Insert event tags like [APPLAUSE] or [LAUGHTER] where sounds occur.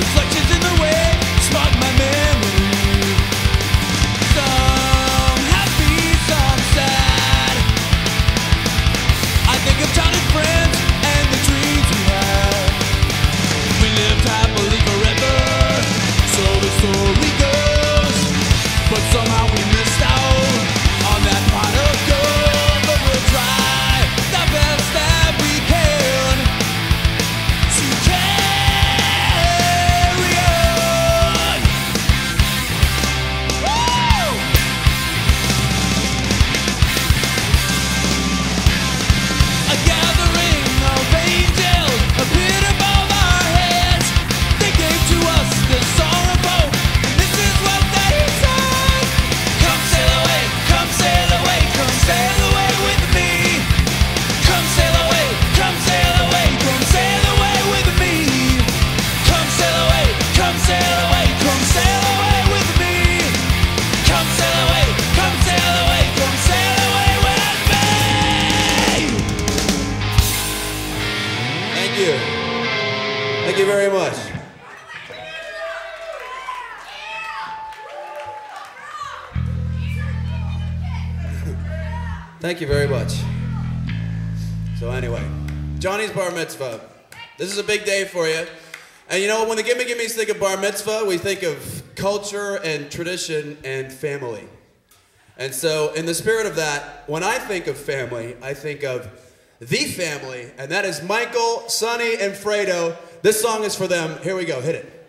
reflect you Thank you very much. [LAUGHS] Thank you very much. So anyway, Jonny's bar mitzvah. This is a big day for you. And you know, when the Gimme Gimmes think of bar mitzvah, we think of culture and tradition and family. And so, in the spirit of that, when I think of family, I think of the family, and that is Michael, Sonny, and Fredo. This song is for them. Here we go, hit it.